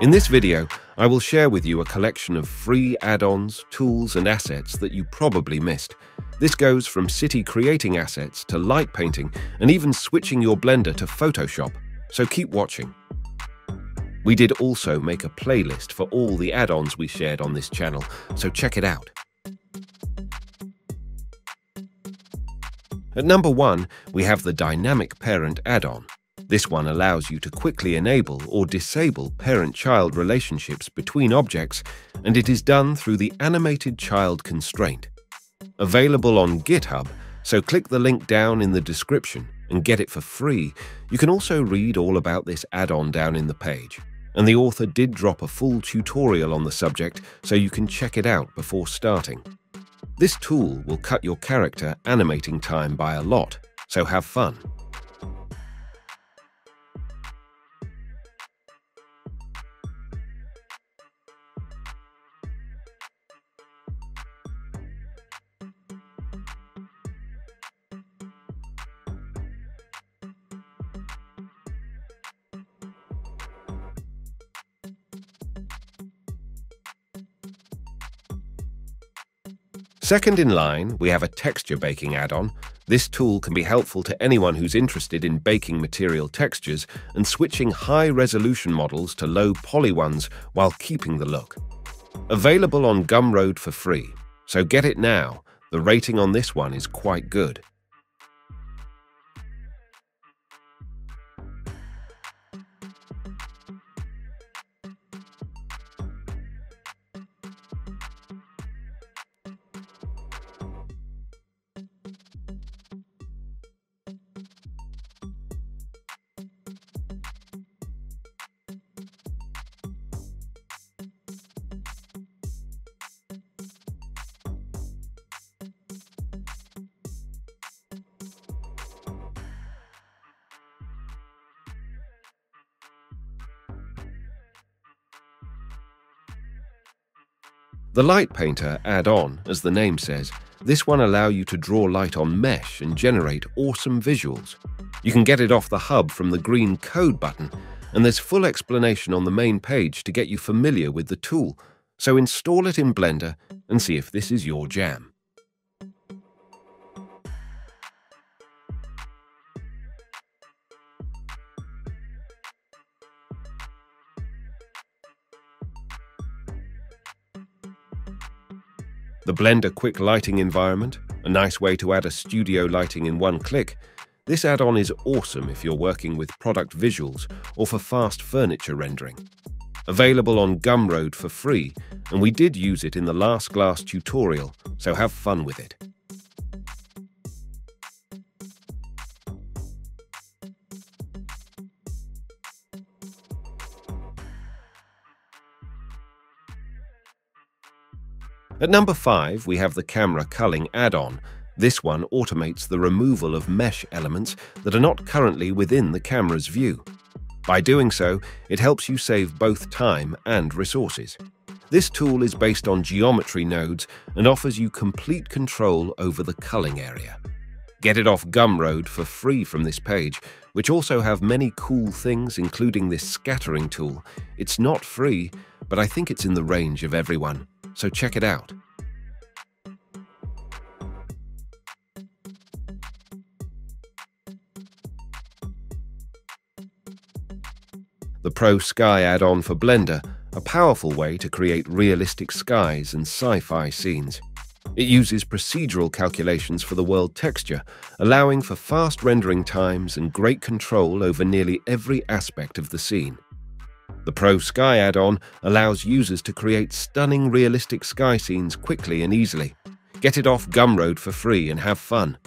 In this video, I will share with you a collection of free add-ons, tools and assets that you probably missed. This goes from city creating assets to light painting and even switching your Blender to Photoshop, so keep watching. We did also make a playlist for all the add-ons we shared on this channel, so check it out. At number 1, we have the Dynamic Parent add-on. This one allows you to quickly enable or disable parent-child relationships between objects, and it is done through the Animated Child constraint. Available on GitHub, so click the link down in the description and get it for free. You can also read all about this add-on down in the page. And the author did drop a full tutorial on the subject, so you can check it out before starting. This tool will cut your character animating time by a lot, so have fun. Second in line, we have a texture baking add-on. This tool can be helpful to anyone who's interested in baking material textures and switching high-resolution models to low-poly ones while keeping the look. Available on Gumroad for free, so get it now. The rating on this one is quite good. The Light Painter add-on, as the name says, this one allow you to draw light on mesh and generate awesome visuals. You can get it off the hub from the green code button, and there's full explanation on the main page to get you familiar with the tool, so install it in Blender and see if this is your jam. The Blender Quick Lighting environment, a nice way to add a studio lighting in one click, this add-on is awesome if you're working with product visuals or for fast furniture rendering. Available on Gumroad for free, and we did use it in the Last Glass tutorial, so have fun with it. At number 5, we have the camera culling add-on. This one automates the removal of mesh elements that are not currently within the camera's view. By doing so, it helps you save both time and resources. This tool is based on geometry nodes and offers you complete control over the culling area. Get it off Gumroad for free from this page, which also have many cool things including this scattering tool. It's not free, but I think it's in the range of everyone so check it out. The Pro Sky add-on for Blender, a powerful way to create realistic skies and sci-fi scenes. It uses procedural calculations for the world texture, allowing for fast rendering times and great control over nearly every aspect of the scene. The Pro Sky add-on allows users to create stunning realistic sky scenes quickly and easily. Get it off Gumroad for free and have fun.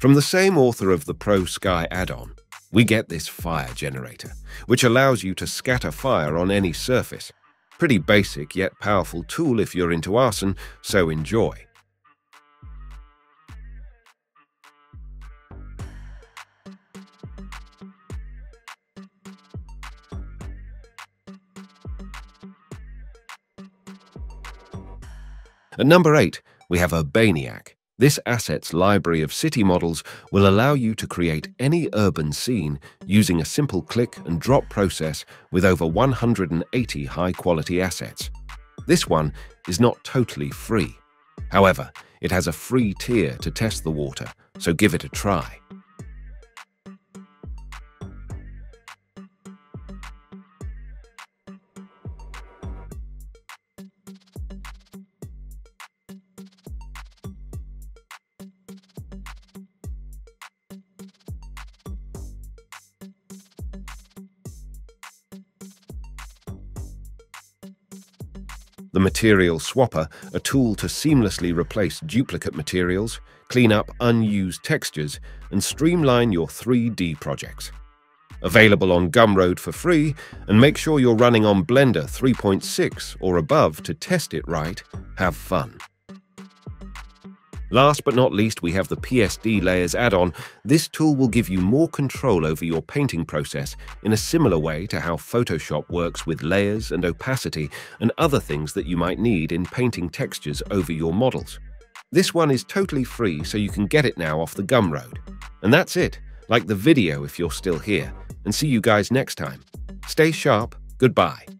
From the same author of the Pro Sky add-on, we get this fire generator, which allows you to scatter fire on any surface. Pretty basic yet powerful tool if you're into arson, so enjoy. At number 8, we have Urbaniac, this asset's library of city models will allow you to create any urban scene using a simple click and drop process with over 180 high-quality assets. This one is not totally free. However, it has a free tier to test the water, so give it a try. The Material Swapper, a tool to seamlessly replace duplicate materials, clean up unused textures, and streamline your 3D projects. Available on Gumroad for free, and make sure you're running on Blender 3.6 or above to test it right. Have fun. Last but not least, we have the PSD Layers add-on. This tool will give you more control over your painting process in a similar way to how Photoshop works with layers and opacity and other things that you might need in painting textures over your models. This one is totally free, so you can get it now off the Gumroad. And that's it. Like the video if you're still here. And see you guys next time. Stay sharp. Goodbye.